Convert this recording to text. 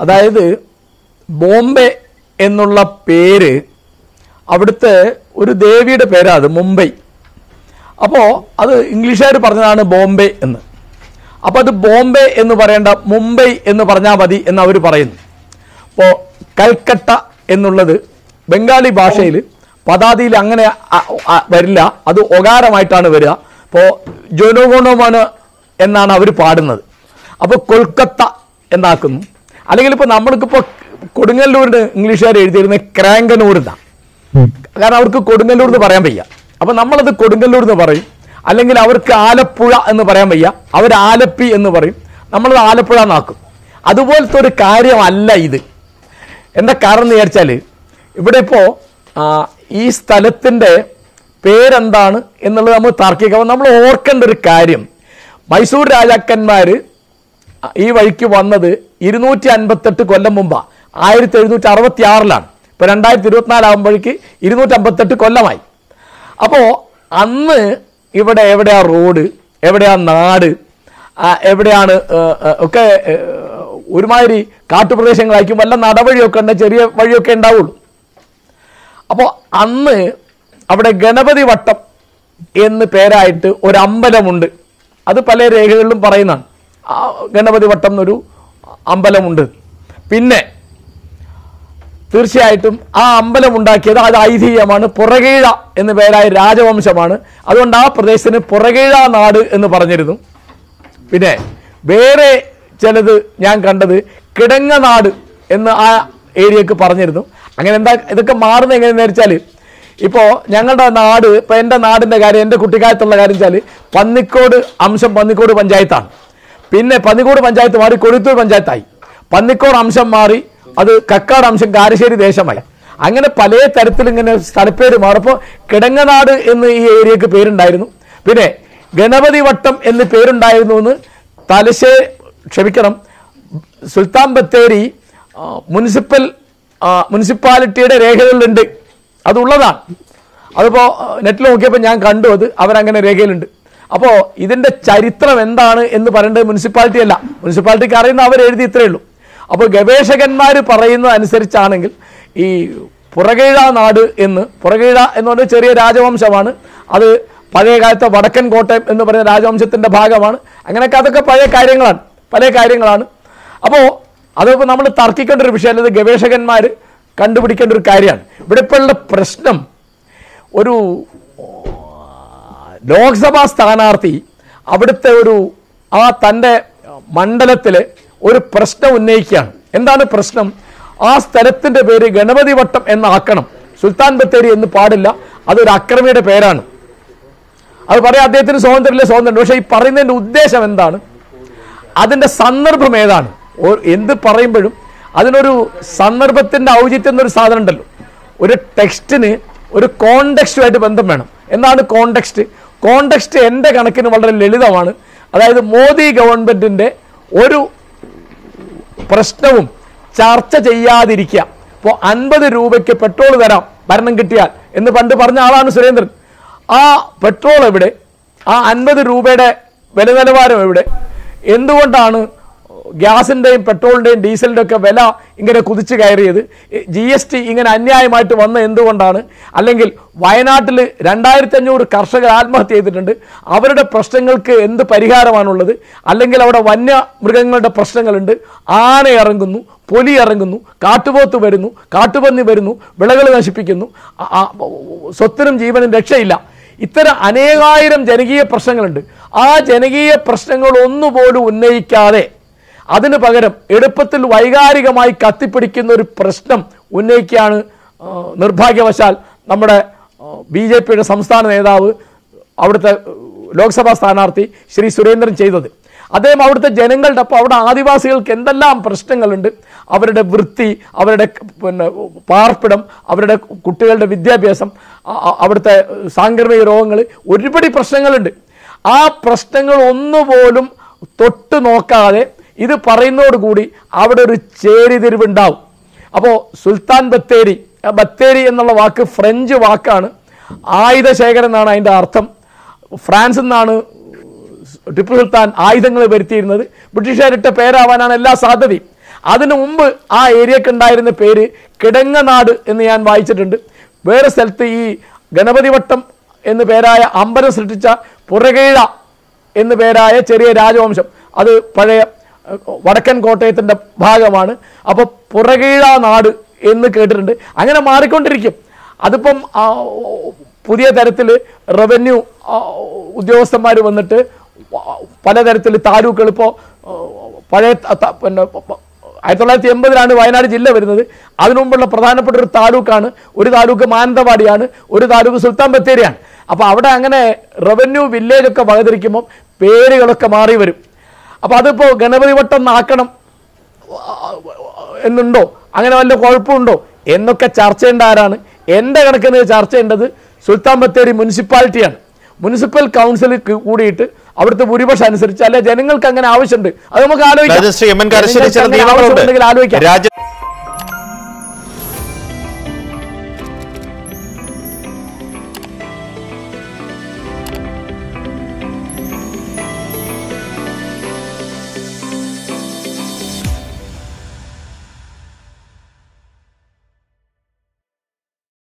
അതായത് ബോംബെ എന്നുള്ള പേര് അവിടുത്തെ ഒരു ദേവിയുടെ പേരാ അത് മുംബൈ. അപ്പോൾ അത് ഇംഗ്ലീഷുകാർ പറഞ്ഞതാണ് ബോംബെ എന്ന്. അപ്പോൾ അത് ബോംബെ എന്ന് പറയേണ്ട മുംബൈ എന്ന് പറഞ്ഞാൽ മതി എന്ന് അവർ പറയുന്നു. അപ്പോൾ കൽക്കട്ട എന്നുള്ളത് ബംഗാളി ഭാഷയിൽ പദാതിയിൽ അങ്ങനെ വരില്ല അത് ഒകാരമായിട്ടാണ് വരിക. അപ്പോൾ ജോനോഗോണോമാണ് എന്നാണ് അവർ പാടുന്നത്. അപ്പോൾ കൊൽക്കത്ത എന്നാക്കുന്നു. അല്ലെങ്കിൽ ഇപ്പൊ നമ്മൾക്കിപ്പോ കൊടുങ്ങല്ലൂരിന് ഇംഗ്ലീഷുകാർ എഴുതിയിരുന്നത് ക്രാങ്കനൂർ എന്നാണ് കാരണം അവർക്ക് കൊടുങ്ങല്ലൂർ എന്ന് പറയാൻ വയ്യ. അപ്പൊ നമ്മളത് കൊടുങ്ങല്ലൂർ എന്ന് പറയും. അല്ലെങ്കിൽ അവർക്ക് ആലപ്പുഴ എന്ന് പറയാൻ വയ്യ. അവർ ആലപ്പി എന്ന് പറയും. നമ്മളത് ആലപ്പുഴ എന്നാക്കും. അതുപോലത്തെ ഒരു കാര്യമല്ല ഇത്. എന്താ കാരണം എന്ന് വിചാരിച്ചാൽ ഇവിടെ ഇപ്പോൾ ഈ സ്ഥലത്തിന്റെ പേരെന്താണ് എന്നുള്ളത് നമ്മൾ താർക്കികം നമ്മൾ ഓർക്കേണ്ട ഒരു കാര്യം. മൈസൂർ രാജാക്കന്മാർ ഈ വഴിക്ക് വന്നത് ഇരുന്നൂറ്റി അൻപത്തെട്ട് കൊല്ലം മുമ്പ്. ആയിരത്തി എഴുന്നൂറ്റി അറുപത്തി ആറിലാണ് ഇപ്പൊ രണ്ടായിരത്തി ഇരുപത്തിനാലാകുമ്പോഴേക്ക് ഇരുന്നൂറ്റി അമ്പത്തെട്ട് കൊല്ലമായി. അപ്പോ അന്ന് ഇവിടെ എവിടെയാ റോഡ് എവിടെയാ നാട് എവിടെയാണ് ഒക്കെ ഒരുമാതിരി കാട്ടുപ്രദേശങ്ങളായിരിക്കും വല്ല നടവഴിയൊക്കെ ഉണ്ട് ചെറിയ വഴിയൊക്കെ ഉണ്ടാവുള്ളൂ. അപ്പോൾ അന്ന് അവിടെ ഗണപതി വട്ടം എന്ന് പേരായിട്ട് ഒരു അത് പല രേഖകളിലും പറയുന്നതാണ്. ഗണപതി വട്ടം എന്നൊരു അമ്പലമുണ്ട്. പിന്നെ തീർച്ചയായിട്ടും ആ അമ്പലം ഉണ്ടാക്കിയത് അത് ഐതിഹ്യമാണ്. പുറകീഴ എന്ന പേരായ രാജവംശമാണ്. അതുകൊണ്ട് ആ പ്രദേശത്തിന് പുറകീഴ നാട് എന്ന് പറഞ്ഞിരുന്നു. പിന്നെ വേറെ ചിലത് ഞാൻ കണ്ടത് കിടങ്ങനാട് എന്ന് ആ ഏരിയക്ക് പറഞ്ഞിരുന്നു. അങ്ങനെ എന്താ ഇതൊക്കെ മാറുന്നത് എങ്ങനെയെന്ന് വെച്ചാൽ ഇപ്പോൾ ഞങ്ങളുടെ നാട് ഇപ്പോൾ എന്റെ നാടിന്റെ കാര്യം എന്റെ കുട്ടിക്കാലത്തുള്ള കാര്യം വെച്ചാൽ പന്നിക്കോട് അംശം പന്നിക്കോട് പഞ്ചായത്താണ്. പിന്നെ പന്നിക്കോട് പഞ്ചായത്ത് മാറി കൊഴുത്തൂർ പഞ്ചായത്തായി. പന്നിക്കോട് അംശം മാറി അത് കക്കാട് അംശം കാരശ്ശേരി ദേശമായി. അങ്ങനെ പല തരത്തിൽ ഇങ്ങനെ സ്ഥലപ്പേര് മാറപ്പോൾ കിടങ്ങനാട് എന്ന് ഈ ഏരിയക്ക് പേരുണ്ടായിരുന്നു. പിന്നെ ഗണപതി വട്ടം എന്ന് പേരുണ്ടായിരുന്നു എന്ന് തലശ്ശേ ക്ഷമിക്കണം സുൽത്താൻ ബത്തേരി മുനിസിപ്പൽ മുനിസിപ്പാലിറ്റിയുടെ രേഖകളിലുണ്ട്. അതുള്ളതാണ് അതിപ്പോൾ നെറ്റിൽ നോക്കിയപ്പോൾ ഞാൻ കണ്ടു അത് അവരങ്ങനെ രേഖയിലുണ്ട്. അപ്പോൾ ഇതിന്റെ ചരിത്രം എന്താണ് എന്ന് പറയേണ്ടത് മുനിസിപ്പാലിറ്റി അല്ല. മുനിസിപ്പാലിറ്റിക്ക് അറിയുന്ന അവർ എഴുതി ഇത്രയേ ഉള്ളൂ. അപ്പോൾ ഗവേഷകന്മാർ പറയുന്നത് അനുസരിച്ചാണെങ്കിൽ ഈ പുറകീഴ നാട് എന്ന് പുറകീഴ എന്ന് പറഞ്ഞ ചെറിയ രാജവംശമാണ്. അത് പഴയ കാലത്തെ വടക്കൻ കോട്ടയം എന്ന് പറയുന്ന രാജവംശത്തിന്റെ ഭാഗമാണ്. അങ്ങനെയൊക്കെ അതൊക്കെ പഴയ കാര്യങ്ങളാണ് പല കാര്യങ്ങളാണ്. അപ്പോൾ അതിപ്പോൾ നമ്മൾ തർക്കിക്കേണ്ട ഒരു വിഷയമല്ല ഇത് ഗവേഷകന്മാർ കണ്ടുപിടിക്കേണ്ട ഒരു കാര്യമാണ്. ഇവിടെ ഇപ്പോഴുള്ള പ്രശ്നം ഒരു ലോക്സഭാ സ്ഥാനാർത്ഥി അവിടുത്തെ ഒരു ആ തന്റെ മണ്ഡലത്തിൽ ഒരു പ്രശ്നം ഉന്നയിക്കുകയാണ്. എന്താണ് പ്രശ്നം? ആ സ്ഥലത്തിന്റെ പേര് ഗണപതി വട്ടം എന്നാക്കണം. സുൽത്താൻ ബത്തേരി എന്ന് പാടില്ല. അതൊരു അക്രമിയുടെ പേരാണ്. അത് പറയാം അദ്ദേഹത്തിന് സ്വാതന്ത്ര്യമില്ല സ്വാതന്ത്ര്യം പക്ഷേ ഈ പറയുന്നതിന്റെ ഉദ്ദേശം എന്താണ്? അതിന്റെ സന്ദർഭം ഏതാണ്? എന്ത് പറയുമ്പോഴും അതിനൊരു സന്ദർഭത്തിന്റെ ഔചിത്യം എന്നൊരു സാധനം ഉണ്ടല്ലോ. ഒരു ടെക്സ്റ്റിന് ഒരു കോണ്ടെക്സ്റ്റുമായിട്ട് ബന്ധം വേണം. എന്താണ് കോണ്ടെക്സ്റ്റ് കോണ്ടെക്സ്റ്റ് എന്റെ കണക്കിന് വളരെ ലളിതമാണ്. അതായത് മോദി ഗവൺമെന്റിന്റെ ഒരു പ്രശ്നവും ചർച്ച ചെയ്യാതിരിക്കുക. ഇപ്പോൾ അൻപത് രൂപയ്ക്ക് പെട്രോൾ തരാം ഭരണം കിട്ടിയാൽ എന്ന് പണ്ട് പറഞ്ഞ ആളാണ് സുരേന്ദ്രൻ. ആ പെട്രോൾ എവിടെ? ആ അൻപത് രൂപയുടെ വില നിലവാരം എവിടെ? എന്തുകൊണ്ടാണ് ഗ്യാസിന്റെയും പെട്രോളിന്റെയും ഡീസലിന്റെ ഒക്കെ വില ഇങ്ങനെ കുതിച്ചു കയറിയത്. ജി എസ് ടി ഇങ്ങനെ അന്യായമായിട്ട് വന്ന എന്തുകൊണ്ടാണ്? അല്ലെങ്കിൽ വയനാട്ടിൽ രണ്ടായിരത്തി അഞ്ഞൂറ് കർഷകർ ആത്മഹത്യ ചെയ്തിട്ടുണ്ട്. അവരുടെ പ്രശ്നങ്ങൾക്ക് എന്ത് പരിഹാരമാണുള്ളത്? അല്ലെങ്കിൽ അവിടെ വന്യ മൃഗങ്ങളുടെ പ്രശ്നങ്ങളുണ്ട്. ആന ഇറങ്ങുന്നു പൊലി ഇറങ്ങുന്നു കാട്ടുപോത്ത് വരുന്നു കാട്ടുപന്നി വരുന്നു വിളകൾ നശിപ്പിക്കുന്നു. സ്വത്തിനും ജീവനും രക്ഷയില്ല. ഇത്തരം അനേകായിരം ജനകീയ പ്രശ്നങ്ങളുണ്ട്. ആ ജനകീയ പ്രശ്നങ്ങളൊന്നുപോലും ഉന്നയിക്കാതെ അതിന് പകരം എളുപ്പത്തിൽ വൈകാരികമായി കത്തിപ്പിടിക്കുന്ന ഒരു പ്രശ്നം ഉന്നയിക്കുകയാണ് നിർഭാഗ്യവശാൽ നമ്മുടെ ബി ജെ പിയുടെ സംസ്ഥാന നേതാവ് അവിടുത്തെ ലോക്സഭാ സ്ഥാനാർത്ഥി ശ്രീ സുരേന്ദ്രൻ ചെയ്തത്. അദ്ദേഹം അവിടുത്തെ ജനങ്ങളുടെ അപ്പോൾ അവിടെ ആദിവാസികൾക്ക് എന്തെല്ലാം പ്രശ്നങ്ങളുണ്ട് അവരുടെ വൃത്തി അവരുടെ പിന്നെ പാർപ്പിടം അവരുടെ കുട്ടികളുടെ വിദ്യാഭ്യാസം അവിടുത്തെ സാംക്രമിക രോഗങ്ങൾ ഒരുപടി പ്രശ്നങ്ങളുണ്ട്. ആ പ്രശ്നങ്ങൾ ഒന്നുപോലും തൊട്ട് നോക്കാതെ ഇത് പറയുന്നതോടുകൂടി അവിടെ ഒരു ചേരിതിരിവുണ്ടാവും അപ്പോൾ സുൽത്താൻ ബത്തേരി ബത്തേരി എന്നുള്ള വാക്ക് ഫ്രഞ്ച് വാക്കാണ്. ആയുധശേഖരൻ എന്നാണ് അതിന്റെ അർത്ഥം. ഫ്രാൻസിൽ നിന്നാണ് ടിപ്പു സുൽത്താൻ ആയുധങ്ങൾ വരുത്തിയിരുന്നത്. ബ്രിട്ടീഷുകാരിട്ട പേരാവാനാണ് എല്ലാ സാധ്യതയും. അതിനു മുമ്പ് ആ ഏരിയക്ക് ഉണ്ടായിരുന്ന പേര് കിടങ്ങനാട് എന്ന് ഞാൻ വായിച്ചിട്ടുണ്ട്. വേറെ സ്ഥലത്ത് ഈ ഗണപതി വട്ടം എന്ന് പേരായ അമ്പലം സൃഷ്ടിച്ച പുറകീഴ എന്ന് പേരായ ചെറിയ രാജവംശം. അത് പഴയ വടക്കൻ കോട്ടയത്തിന്റെ ഭാഗമാണ്. അപ്പോൾ പുറകീഴ നാട് എന്ന് കേട്ടിട്ടുണ്ട്. അങ്ങനെ മാറിക്കൊണ്ടിരിക്കും. അതിപ്പം പുതിയ തരത്തിൽ റവന്യൂ ഉദ്യോഗസ്ഥന്മാർ വന്നിട്ട് പലതരത്തിൽ താലൂക്കുകൾ ഇപ്പോൾ പഴയ പിന്നെ ആയിരത്തി തൊള്ളായിരത്തി എൺപതിലാണ് വയനാട് ജില്ല വരുന്നത്. അതിനുമുമ്പുള്ള പ്രധാനപ്പെട്ട ഒരു താലൂക്കാണ്. ഒരു താലൂക്ക് മാനന്തവാടിയാണ്. ഒരു താലൂക്ക് സുൽത്താൻ ബത്തേരിയാണ്. അപ്പോൾ അവിടെ അങ്ങനെ റവന്യൂ വില്ലേജൊക്കെ വകതിരിക്കുമ്പം പേരുകളൊക്കെ മാറി വരും. അപ്പോൾ അതിപ്പോൾ ഗണപതി വട്ടം നാക്കണം. എന്നുണ്ടോ? അങ്ങനെ വല്ല കുഴപ്പമുണ്ടോ? എന്നൊക്കെ ചർച്ച ചെയ്യേണ്ട ആരാണ്? എന്റെ കണക്കിന് ചർച്ച ചെയ്യേണ്ടത് സുൽത്താൻ ബത്തേരി മുനിസിപ്പാലിറ്റിയാണ്. മുനിസിപ്പൽ കൗൺസിൽ കൂടിയിട്ട് അവിടുത്തെ ഭൂരിപക്ഷം അനുസരിച്ച് അല്ലെ ജനങ്ങൾക്ക് അങ്ങനെ ആവശ്യമുണ്ട്. അത് നമുക്ക് ആലോചിക്കാം. ആലോചിക്കാം.